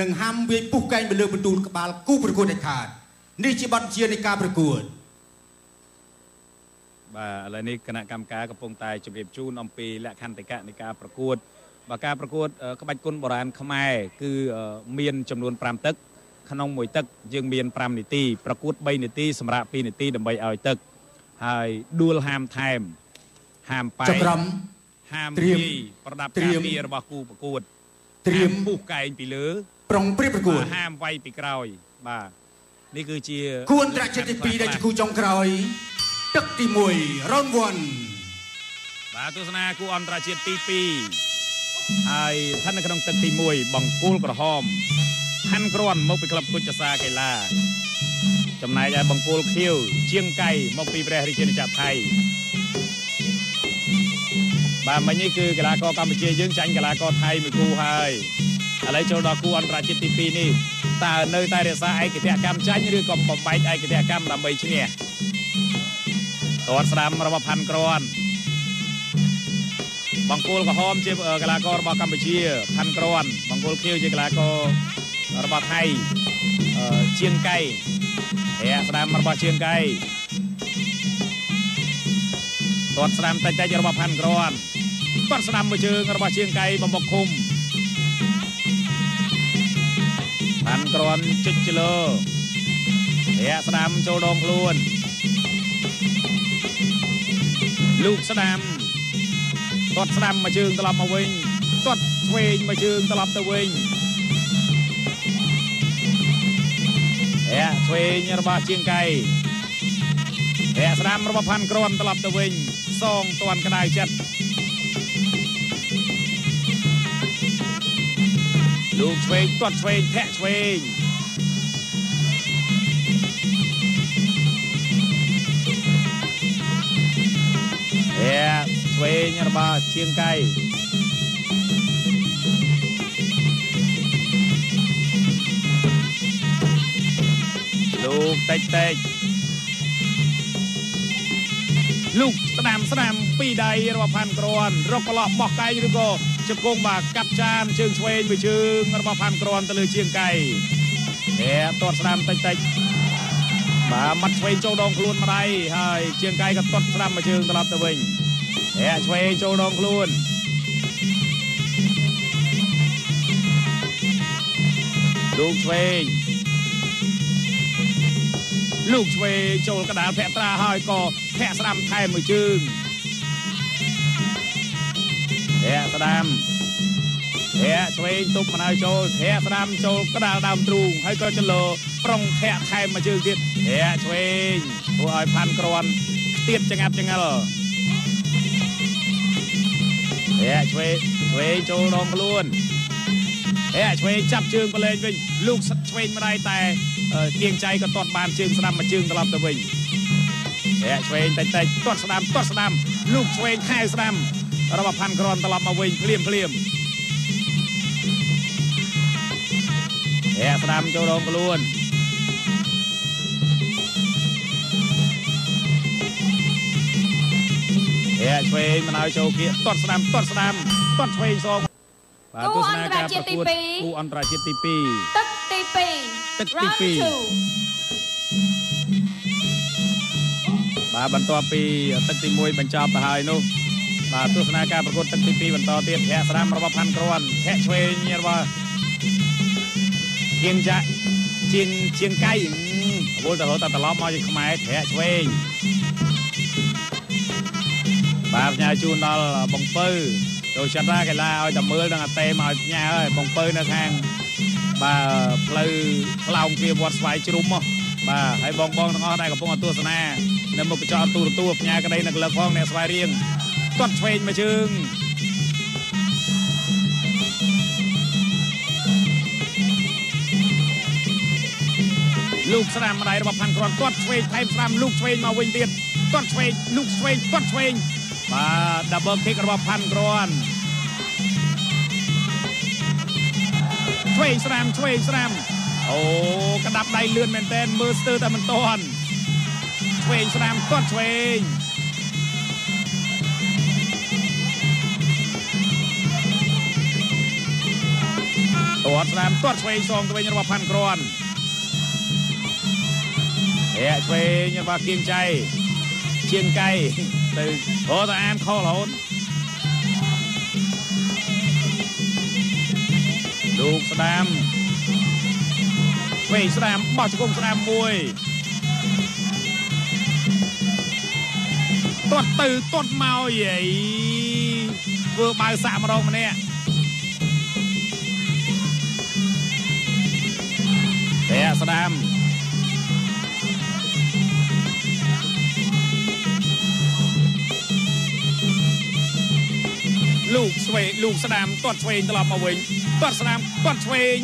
និងហាមវាយពុះកែងទៅលើបន្ទូលក្បាលគូប្រកួតដាច់ខាតនេះជាបទជានៃការប្រកួតបាទឥឡូវនេះគណៈកម្មការកំពុងតែជម្រាបជូនអំពីលក្ខន្តិកៈនៃការប្រកួតបាទការប្រកួតអឺក្បាច់គុណបុរាណខ្មែរគឺអឺមានចំនួន5ទឹកក្នុងមួយទឹកយើងមាន5នាទីប្រកួត3នាទីសម្រាប់2នាទីដើម្បីឲ្យទឹកហើយដួលហាមថែមហាមបែកចក្រមហាមត្រៀមវាយប្រដាប់ត្រៀការមពាររបស់គូប្រកួត ត្រៀមហាពុះកែងពីលើ ប្រុងព្រៀបប្រកួតបាទហាមវាយពីក្រោយ បាទនេះគឺជាគួនត្រាក់ចិត្តទី2ដែលជាគូចុងក្រោយ ទឹកទី1 round 1បាទទស្សនាគូអន្តរជាតិទី2ហើយស្ថិតនៅក្នុងទឹកទី1បង្គោលក្រហមខាន់ក្រាន់មកពីក្លឹបគុជសាកីឡាចំណែកឯបង្គោលខៀវជាងកៃមកពីព្រះរាជាណាចក្រថៃ បាទមិញនេះគឺកីឡាករកម្ពុជាយើងចាញ់កីឡាករថៃមួយគូហើយឥឡូវចូលដល់គូអន្តរជាតិទី2នេះតើនៅតែរក្សាឯកតេកម្មចាញ់ឬក៏បំបែកឯកតេកម្មដើម្បីឈ្នះតតស្ដាំរបស់ផាន់ក្រាន់បង្គោលក្រហមជាកីឡាកររបស់កម្ពុជាផាន់ក្រាន់បង្គោលខៀវជាកីឡាកររបស់ថៃអឺជាងកៃហែស្ដាំរបស់ជាងកៃទាត់ស្ដាំតិចតិចរបស់ផាន់ក្រាន់ ទាត់ស្ដាំមួយជើងរបស់ជាងកៃបំបុកឃុំផាន់ក្រាន់ជិចជលើហែស្ដាំចូលដងខ្លួនលូកស្ដាំទាត់ស្ដាំមួយជើងត្រឡប់មកវិញទាត់ឆ្វេងមួយជើងត្រឡប់ទៅវិញហែឆ្វេងរបស់ជាងកៃហែស្ដាំរបស់ផាន់ក្រាន់ត្រឡប់ទៅវិញសងតាន់ក្តៅចិត្ត លោកឆ្វេងទាត់ឆ្វេងធាក់ឆ្វេងហែឆ្វេងរបស់ជាងកៃលោកតិចតិចលោកស្ដាំស្ដាំពីដៃរបស់ផាន់ក្រាន់រកប្រឡោះបោះកែងឬក៏ ជង្គង់បាទកាប់ចានជើងឆ្វេងមួយជើងរបស់ផាន់ក្រាន់ទៅលើជាងកៃហែទាត់ស្ដាំតិចតិចបាទមាត់ឆ្វេងចូលដងខ្លួនម្ដាយហើយជាងកៃក៏ទាត់ស្ដាំមួយជើងត្រឡប់ទៅវិញហែឆ្វេងចូលដងខ្លួនលោកឆ្វេងលោកឆ្វេងចូលកដាលភក្ត្រាហើយក៏ធាក់ស្ដាំថែមមួយជើង ធាក់ស្ដាំធាក់ឆ្វេងទប់មិនឲ្យចូលធាក់ស្ដាំចូលកដាលដើមទ្រូងហើយក៏ចលោប្រុងធាក់ថែមមួយជើងទៀតធាក់ឆ្វេងធ្វើឲ្យផាន់ក្រាន់ខ្ទៀតចងាប់ចងាល់ធាក់ឆ្វេងឆ្វេងចូលដងខ្លួនហែឆ្វេងចាប់ជើងប្រឡែងវិញលោកសិតឆ្វេងម្ដាយតែអឺគៀងចៃក៏ទាត់បានជើងស្ដាំមួយជើងត្រឡប់ទៅវិញហែឆ្វេងតិចតិចទាត់ស្ដាំទាត់ស្ដាំលោកឆ្វេងខែស្ដាំ របស់ផាន់ក្រនត្រឡប់មកវិញភ្លាមភ្លាមហែស្ដាំចូលដងខ្លួនហែឆ្វេងមិនឲ្យចូលគៀកទាត់ស្ដាំទាត់ស្ដាំទាត់ឆ្វេងសងបាទទស្សនាការប្រកួតគូអន្តរជាតិទី2ទឹកទី2ទឹកទីពីរ Round two បាទបន្ទាប់ពីទឹកទី1បញ្ចប់ទៅហើយនោះ បាទទស្សនាការប្រកួតទឹកទី2បន្តទៀតធាក់ស្ដាំរបស់ផាន់ក្រាន់ធាក់ឆ្វេងរបស់ជាងចាក់ជាងជាងកៃវល់ទៅរត់តែត្រឡប់មកជាខ្មែរធាក់ឆ្វេងបាទផ្ញើជូនដល់បងពៅចូលចិត្តណាកីឡាឲ្យតែមើលនឹងអតេមកឲ្យផ្ញើហើយបងពៅនៅខាងបាទផ្លូវផ្លោងជាវត្តស្វាយជ្រុំមកបាទហើយបងបងទាំងអស់ដែលកំពុងទស្សនានៅមុខកញ្ចក់ទូរទស្សន៍ផ្ញើក្តីនៅក្លឹបផងអ្នកស្វាយរៀង ទាត់ឆ្វេងមួយជើងលោកស្រាមម្ដាយរបស់ផាន់គ្រាន់ទាត់ឆ្វេងថែមស្រាមលោកឆ្វេងមកវិញទៀតទាត់ឆ្វេងលោកឆ្វេងទាត់ឆ្វេងបាទ double kick របស់ផាន់គ្រាន់ឆ្វេងស្រាមឆ្វេងស្រាមអូក្តាប់ដៃលឿនមែនតើមើលស្ទើរតែមិនទាន់ឆ្វេងស្រាមទាត់ឆ្វេង ទាត់ស្ដាមទាត់ឆ្វេងសងទៅវិញរបស់ផាន់ក្រាន់ហែកឆ្វេងរបស់គៀងចៃជាងកៃទៅអូតាអានខលរហូតលោកស្ដាមឆ្វេងស្ដាមបោះជង្គង់ស្ដាមមួយទាត់ទៅទាត់មកយាយធ្វើបាវសាក់ម្ដងម្នាក់ លាក់ស្ដាំលោកស្វេលោកស្ដាមគាត់ឆ្វេងត្រឡប់មកវិញគាត់ស្ដាមគាត់ឆ្វេង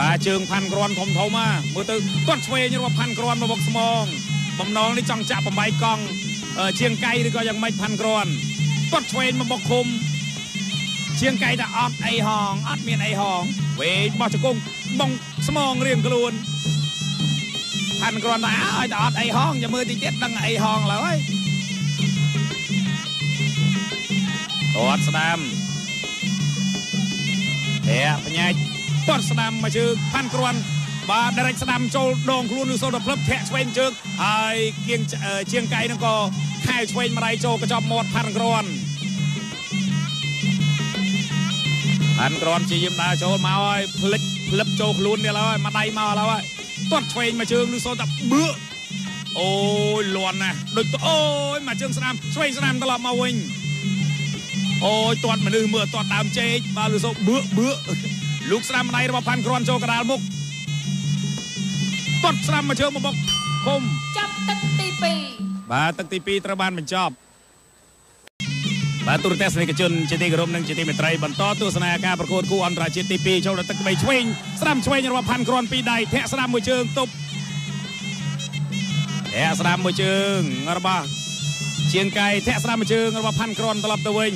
បាជើងផាន់ក្រន់ធំធំហ่าមើលទៅគាត់ឆ្វេងរបស់ផាន់ក្រន់របស់ស្មងបំណងនេះចង់ចាក់បំបីកង់ជាងកៃឬក៏យ៉ាងម៉េចផាន់ក្រន់គាត់ឆ្វេងមកបុកឃុំជាងកៃថាអត់អីហងអត់មានអីហង វេបោះជង្គង់បងស្មងរៀងខ្លួនផាន់ក្រាន់ថាឲ្យតែអត់អីហងចាំមើលតិចទៀតដឹងអីហងឡើយទាត់ស្ដាមហែបញ្ញាទាត់ស្ដាំមកជើងផាន់ក្រាន់បាទដរិចស្ដាំចូលដងខ្លួននឹងសូទៅផ្លឹបធាក់ឆ្វេងជើងហើយគៀងជាងកៃនឹងក៏ខែឆ្វេងម្ដាយចូលកញ្ចប់មាត់ផាន់ក្រាន់ ផាន់ក្រាន់ជាយាមដើរចូលមកហើយផ្លិចផ្លឹបចូលខ្លួននេះហើយម្ដាយមកឡើយទាត់ឆ្វេងមកជើងនឹងសូទៅបឺអូយលន់ណាស់ដូចអូយមកជើងស្ដាំឆ្វេងស្ដាំត្រឡប់មកវិញអូយទាត់មនុស្សមើលទាត់ដើមចេកបាទលឺសូបឺបឺលោកស្ដាំម្ដាយរបស់ផាន់ក្រាន់ចូលកដាលមុខទាត់ស្ដាំមកជើងមកបុកគុំចាប់ទឹកទី2បាទទឹកទី2ត្រូវបានបញ្ចប់ បាទទូរទស្សនិកជនជាទីគោរពនិងជាទីមេត្រីបន្តទស្សនាការប្រកួតគូអន្តរជាតិទី2ចូលដល់ទឹក3ឆ្វេងស្ដាំឆ្វេងរបស់ផាន់ក្រាន់ពីរដៃធាក់ស្ដាំមួយជើងទប់ធាក់ស្ដាំមួយជើងរបស់ជាងកៃធាក់ស្ដាំមួយជើងរបស់ផាន់ក្រាន់ត្រឡប់ទៅវិញ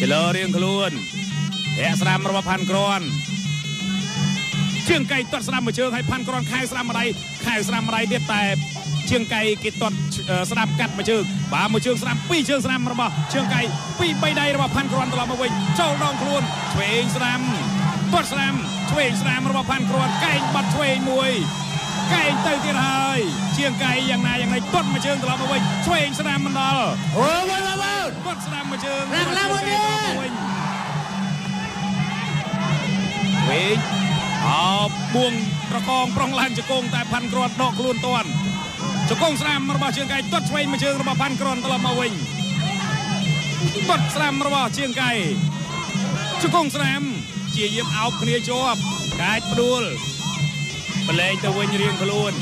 ចលើរៀងខ្លួនធាក់ស្ដាំរបស់ផាន់ក្រាន់ជាងកៃទាត់ស្ដាំមួយជើងហើយផាន់ក្រាន់ខែស្ដាំម្ដាយខែស្ដាំម្ដាយទៀតតែ ជាងកៃគេទាត់ស្ដាំកាត់មួយជើងបាទមួយជើងស្ដាំពីរជើងស្ដាំរបស់ជាងកៃពីរបីដៃរបស់ផាន់ក្រាន់ត្រឡប់មកវិញចូលដងខ្លួនឆ្វេងស្ដាំទាត់ស្ដាំឆ្វេងស្ដាំរបស់ផាន់ក្រាន់កែងបាត់ឆ្វេងមួយកែងទៅទៀតហើយជាងកៃយ៉ាងណាយ៉ាងណាទាត់មួយជើងត្រឡប់មកវិញឆ្វេងស្ដាំមិនដល់អូវ៉ាវ៉ាវ៉ាទាត់ស្ដាំមួយជើងឡើងឡើងមួយទៀតវិញវិញអោបួងប្រកងប្រុងឡើងជង្គង់តែផាន់ក្រាន់ដកខ្លួនតាន់ ជង្គង់ស្ដាំរបស់ជាងកៃទាត់ឆ្វេងមួយជើងរបស់ផាន់ក្រាន់ត្រឡប់មកវិញទាត់ស្ដាំរបស់ជាងកៃជង្គង់ស្ដាំជាយាមអោបគ្នាជាប់កាចផ្ដួលប្រឡែងទៅវិញរៀងខ្លួន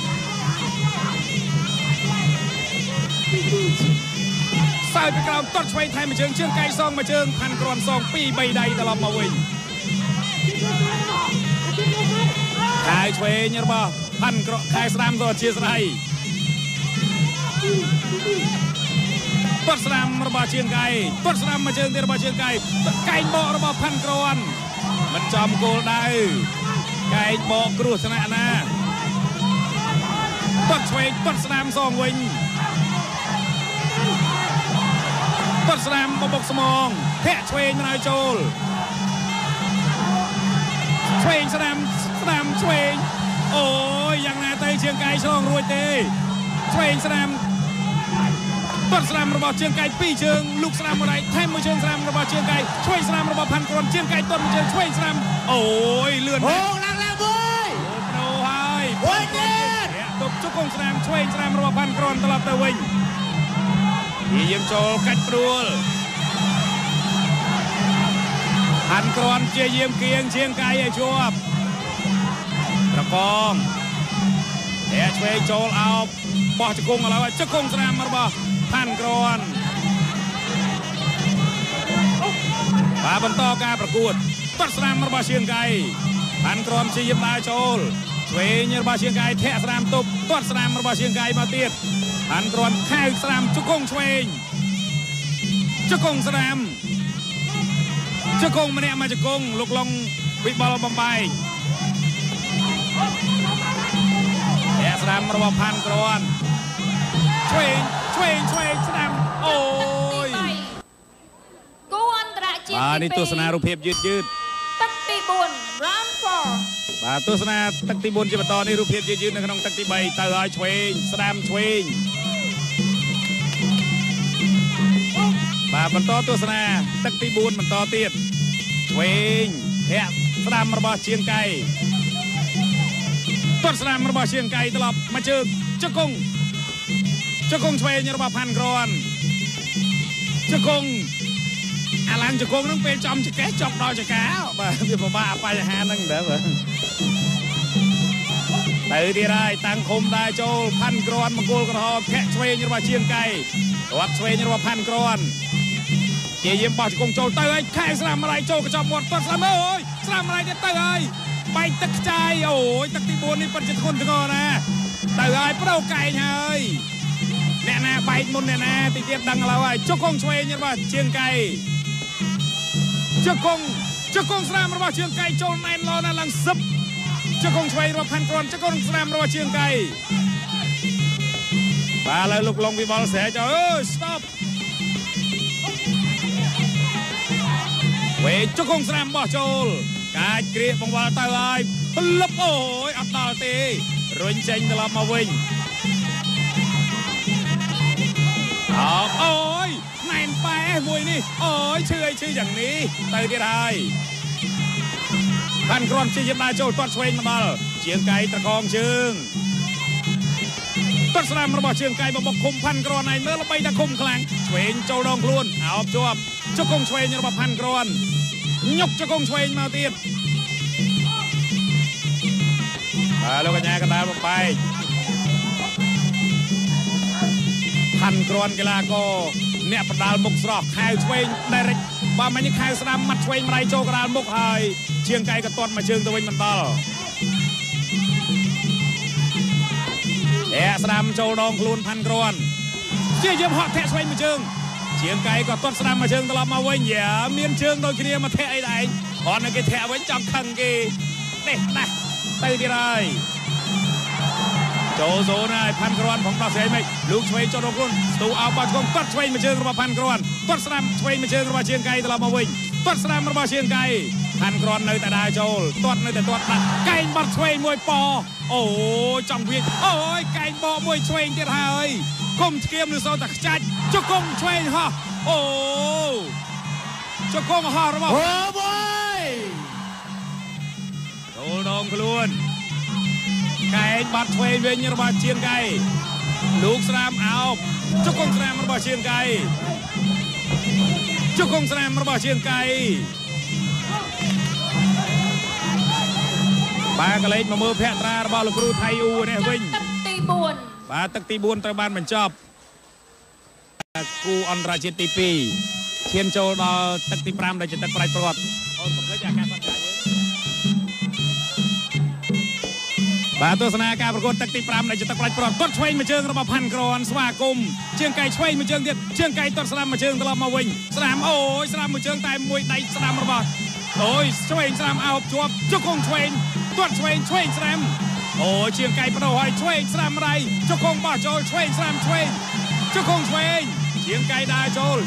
សើចពីក្រោមទាត់ឆ្វេងថែមមួយជើងជើងកៃសងមួយជើងផាន់ក្រាន់សង2 3ដៃត្រឡប់មកវិញខាយឆ្វេងរបស់ផាន់ក្រក់ខែស្ដាំទៅអធិស្ឋាន ទាត់ស្ដាំរបស់ជាងកៃទាត់ស្ដាំមួយជើងទៀតរបស់ជាងកៃកែងបករបស់ផាន់ក្រាន់មិនចំគោលដៅកែងបកគ្រោះថ្នាក់ណាទាត់ឆ្វេងទាត់ស្ដាំសងវិញទាត់ស្ដាំបបុកស្មងធាក់ឆ្វេងមិនឲ្យចូលឆ្វេងស្ដាំស្ដាំឆ្វេងអូយយ៉ាងណាទៅជាងកៃឆ្លងរួចទេឆ្វេងស្ដាំ ទាត់ស្ដាំរបស់ជាងកៃពីរជើងលូកស្ដាំមួយដៃថែមមួយជើងស្ដាំរបស់ជាងកៃឆ្វេងស្ដាំរបស់ផាន់ក្រាន់ជាងកៃទាត់មួយជើងឆ្វេងស្ដាំអូយលឿនអូណាស់ឡើងឡើងមួយអូបដូរហើយមួយទៀតទុកជង្គង់ស្នាមឆ្វេងស្នាមរបស់ផាន់ក្រាន់ត្រឡប់ទៅវិញនិយាមចូលកាច់ព្រួលផាន់ក្រាន់ជាយាមគៀងជាងកាយឲ្យជាប់ប្រកងតែឆ្វេងចូលអោបបោះជង្គង់ឥឡូវឲ្យជង្គង់ស្នាមរបស់ ផាន់ក្រាន់បាទបន្តការប្រកួតទាត់ស្នាមរបស់ជាងកាយផាន់ក្រាន់ជាយាមដើរចូលឆ្វេងរបស់ជាងកាយធាក់ស្នាមទប់ទាត់ស្នាមរបស់ជាងកាយមកទៀតផាន់ក្រាន់ខៅស្នាមជង្គង់ឆ្វេងជង្គង់ស្នាមជង្គង់ម្នាក់មកជង្គង់លោកឡុងវិបលបំបែកធាក់ស្នាមរបស់ផាន់ក្រាន់ឆ្វេង ឆ្វេងឆ្វេងស្នាមអូយទី3គូអន្តរជជាងបាទទីនេះ2ទស្សនារូបភាពយឺតយឺតទឹកទី4 round 4បាទទស្សនាទឹកទី4ជាបន្តនេះរូបភាពយឺតយឺតនៅក្នុងទឹកទី3ទៅឲ្យឆ្វេងស្ដាំឆ្វេងបាទបន្តទស្សនាទឹកទី4បន្តទៀតឆ្វេងធាក់ស្ដាំរបស់ជាងកៃទាត់ស្ដាំរបស់ជាងកៃត្រឡប់មកជើងជង្គង់ ជង្គង់ឆ្វេងរបស់ផាន់ក្រនជង្គង់អាឡាំងជង្គង់នឹងពេលចំចកេះចប់ដល់ចកាបាទវាពិបាកបញ្ហាហ្នឹងដែរបាទទៅទៀតហើយតាំងឃុំដែរចូលផាន់ក្រនមង្គលក្រហមធាក់ឆ្វេងរបស់ជាងកៃរត់ឆ្វេងរបស់ផាន់ក្រនជាយាមបោះជង្គង់ចូលទៅហើយខែស្រាមរៃចូលកញ្ចប់មាត់ទាត់ស្រាមអូយស្រាមរៃទៀតទៅហើយបែកទឹកខ្ចាយអូយទឹកទី4នេះពិតជាធ្ងន់ធ្ងរណាស់ទៅហើយប្រោកែងហើយ អ្នកណាបែកមុនអ្នកណាទីទៀតដឹងឥឡូវហើយជង្គង់ឆ្វេងរបស់ជាងកៃជង្គង់ជង្គង់ស្រាមរបស់ជាងកៃចូលណែនឡណាឡើងសឹបជង្គង់ឆ្វេងរបស់ផាន់ក្រាន់ជង្គង់ស្រាមរបស់ជាងកៃបាទឥឡូវលោកឡុងវិបលស្រែចអើយ stop វេជង្គង់ស្រាមបោះចូលកាចគ្រាកបង្វិលទៅហើយពលឹបអូយអត់ដល់ទេរុញចេញត្រឡប់មកវិញ អោបអូយណែនប៉ែមួយនេះអូយឈឺអីឈឺយ៉ាងនេះទៅទៀតហើយបានគ្រាន់ជាយាមដើរចូលទាត់ឆ្វេងមកដល់ជាងកៃត្រកងជើងទាត់ស្រាមរបស់ជើងកៃបបុកឃុំផាន់គ្រាន់ឯងមើលល្បីតែឃុំខ្លាំងឆ្វេងចូលដងខ្លួនអោបជាប់ជង្គង់ឆ្វេងរបស់ផាន់គ្រាន់ញុកជង្គង់ឆ្វេងមកទៀតបាទលោកកញ្ញាកណ្ដាលបំបែក ផាន់គ្រាន់កីឡាករអ្នកបដាល់មុខស្រស់ខែវឆ្វេងដេរិចបើមិននេះខែវស្ដាំមាត់ឆ្វេងម្ដាយចូលកណ្ដាលមុខហើយជាងកៃក៏ទាត់មកជើងទៅវិញមិនដល់អែស្ដាំចូលដងខ្លួនផាន់គ្រាន់ជាយាមហក់ធាក់ឆ្វេងមួយជើងជាងកៃក៏ទាត់ស្ដាំមកជើងត្រឡប់មកវិញយ៉ាមានជើងដូចគ្នាមកធាក់អីដែរអត់នៅគេធាក់វិញចង់ខឹងគេនេះណាស់ទៅទៀតហើយ ចូលហ្សូនហើយផាន់ក្រាន់ផងដោះស្រាយមិនលោកឆ្វេងចូលដល់ខ្លួនស្ទូអោបបាត់កងទាត់ឆ្វេងមកជើងរបស់ផាន់ក្រាន់ទាត់ស្ដាំឆ្វេងមកជើងរបស់ជាងកៃត្រឡប់មកវិញទាត់ស្ដាំរបស់ជាងកៃផាន់ក្រាន់នៅតែដើរចូលទាត់នៅតែទាត់ដាក់កែងបាត់ឆ្វេងមួយប៉អូចង់វាអូយកែងបកមួយឆ្វេងទៀតហើយគុំស្គៀមឬសូវតែខ្ចាច់ជង្គង់ឆ្វេងហោះអូជង្គង់ហោះរបស់អូបុយចូលដងខ្លួន កែងបាត់ឆ្វេងវិញរបស់ជាងកៃលោកស្រាមអោបជង្គង់ស្រាមរបស់ជាងកៃជង្គង់ស្រាមរបស់ជាងកៃបាទកលេចមកមើលភក្ត្រារបស់លោកគ្រូថៃអ៊ូនេះវិញទឹកទី4បាទទឹកទី4ត្រូវបានបញ្ចប់គូអន្តរជាតិទី2ឈានចូលដល់ទឹកទី5ដែលជាទឹកប្រៃព្រាត់អូនកុំភ្លេចអាកាសសន្យា បាទទស្សនាការប្រកួតទឹកទី5ដែលជាទឹកប្រៃព្រាត់គាត់ឆ្វេងមួយជើងរបស់ផាន់ក្រនស្វាគមន៍ជើងកៃឆ្វេងមួយជើងទៀតជើងកៃទាត់ស្ដាំមួយជើងត្រឡប់មកវិញស្ដាំអូយស្ដាំមួយជើងតែមួយដៃស្ដាំរបស់អូយឆ្វេងស្ដាំអោបជាប់ជង្គង់ឆ្វេងទាត់ឆ្វេងឆ្វេងស្ដាំអូជាងកៃបដោះឲ្យឆ្វេងស្រាមរៃជង្គង់បោះចូលឆ្វេងស្រាមឆ្វេងជង្គង់ឆ្វេងជាងកៃដើរចូល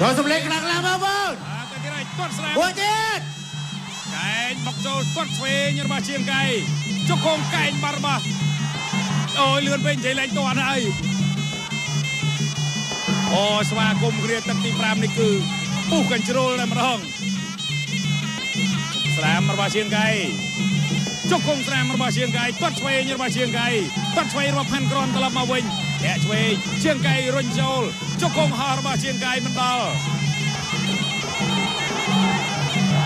ចូលសម្លេងខ្លាំងខ្លាំងបងប្អូនបាទទៅទៀតហើយទាត់ស្រាមមួយទៀតកែងបុកចូលទាត់ឆ្វេងរបស់ជាងកៃ ជង្គង់កែងបាត់របស់អូយលឿនពេកនិយាយលេងទាត់ហើយអូស្វាគមន៍គ្រាទឹកទី5នេះគឺពុះកញ្ជ្រុលតែម្ដងស្រាមរបស់ជាងកៃជង្គង់ស្រាមរបស់ជាងកៃទាត់ឆ្វេងរបស់ជាងកៃទាត់ឆ្វេងរបស់ផាន់ក្រនត្រឡប់មកវិញធាក់ឆ្វេងជាងកៃរុញចូលជង្គង់ហោះរបស់ជាងកៃមិនដល់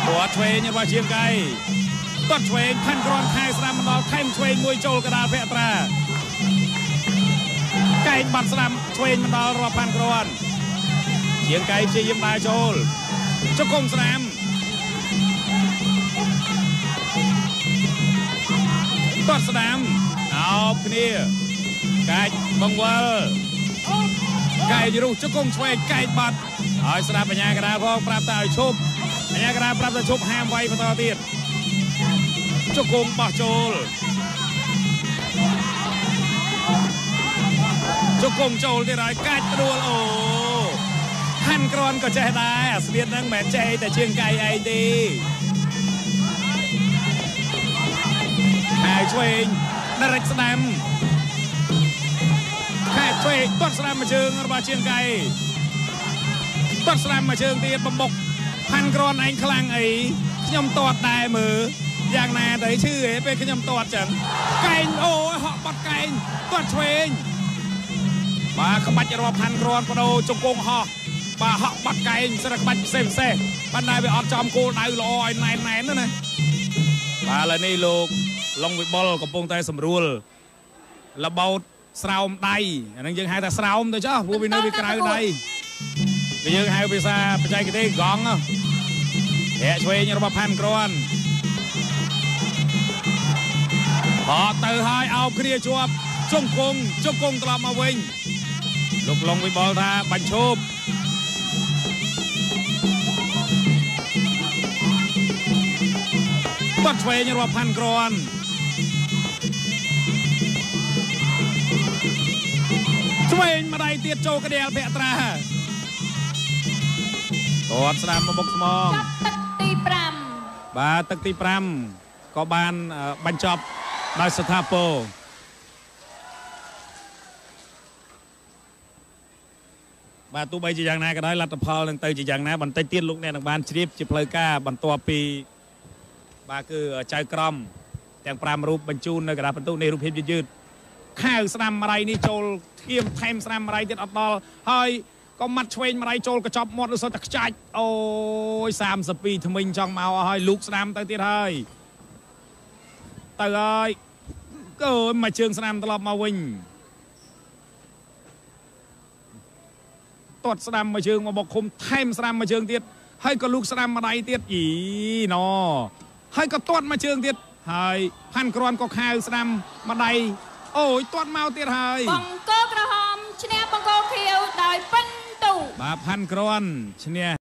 ទាត់ឆ្វេងរបស់ជាងកៃ ទាត់ឆ្វេងផាន់ក្រនខែស្រាមមិនដល់ថែមឆ្វេងមួយចូលកដាលភក្ត្រាកែងបាត់ស្រាមឆ្វេងមិនដល់របស់ផាន់ក្រនជាងកៃព្យាយាមដើរចូលជង្គង់ស្រាមទាត់ស្ដាំអោបគ្នាកាច់បង្វិលកែងរុះជង្គង់ឆ្វេងកែងបាត់ឲ្យស្ដាប់បញ្ញាកដាលផងប្រាប់តែឲ្យឈប់បញ្ញាកដាលប្រាប់តែឈប់ហាមវាយបន្តទៀត ជង្គង់បោះចូលជង្គង់ចូលទៀតហើយកាច់ដួលអូផាន់ក្រនក៏ចេះដែរអាស្លៀតហ្នឹងមិនមែនចេះតែជាងកាយឯងទេហើយឆ្វេងដរិចស្ដាំខែឆ្វេងទាត់ស្ដាំមួយជើងរបស់ជាងកាយទាត់ស្ដាំមួយជើងទៀតបំបុកផាន់ក្រនឯងខ្លាំងអីខ្ញុំទាត់ដែរមើល យ៉ាងណាទៅឈឺឯងពេលខ្ញុំទាត់ចឹងកែងអូយហក់បាត់កែងទាត់ឆ្វេងបាទក្បាច់រាប់ផាន់គ្រាន់បដូរជង្គង់ហោះបាទហក់បាត់កែងស្រឹកក្បាច់ផ្សេងផ្សេងបណ្ដាវាអត់ចំគោលដៅល្អឲ្យណែនណែនណាបាទឥឡូវនេះលោកឡុងវិបុលកំពុងតែសម្រួលលបោតស្រោមដៃអានឹងយើងហៅថាស្រោមទៅចុះព្រោះវានៅវាក្រៅដៃវាយើងហៅភាសាបច្ចេកទេសកង់ហែកឆ្វេងរបស់ផាន់គ្រាន់ ហត់ទៅហើយអោបគ្នាជាប់ជង្គង់ជង្គង់ត្រឡប់មកវិញលោកឡុងវិបុលថាបាញ់ឈប់បាត់ឆ្វេងរបស់ផាន់គ្រាន់ឆ្វេងម្ដាយទៀតចូលកដៀលភក្ត្រាទាត់ស្ដាំមកបុកស្មងចាប់ទឹកទី5បាទទឹកទី5ក៏បានអឺបញ្ចប់ ដោយស្ថាពរបាទទោះបីជាយ៉ាងណាក៏ដោយលទ្ធផលនឹងទៅជាយ៉ាងណាបន្តិចទៀតលោកអ្នកនឹងបានជ្រាបជាផ្លូវការបន្ទាប់ពីបាទគឺចៅក្រមទាំង5រូបបញ្ជូននៅកណ្ដាលបន្ទុកនៃរូបភាពយឺតៗខៅស្ដាំមរៃនេះចូលធៀមថែមស្ដាំមរៃទៀតអត់ដល់ហើយក៏មាត់ឆ្វេងមរៃចូលកញ្ចប់មាត់ឬសុទ្ធតែខ្ចាច់អូយ32ថ្មិញចង់មកអស់ហើយលូកស្ដាំទៅទៀតហើយ ទៅហើយកើមកជើងស្ដាំត្រឡប់មកវិញទាត់ស្ដាំមកជើងមកបុកឃុំថែមស្ដាំមកជើងទៀតហើយក៏លូកស្ដាំម្ដាយទៀតអីណហើយក៏ទាត់មកជើងទៀតហើយផាន់គ្រាន់ក៏ខៅស្ដាំម្ដាយអូយទាត់មកទៀតហើយបង្គោលក្រហមឈ្នះបង្គោលខៀវដោយពិនទូបាទផាន់គ្រាន់ឈ្នះ